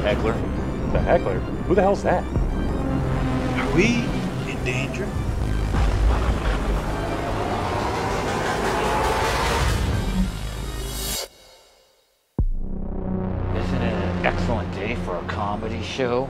heckler. The heckler? Who the hell's that? Are we in danger? Isn't it an excellent day for a comedy show?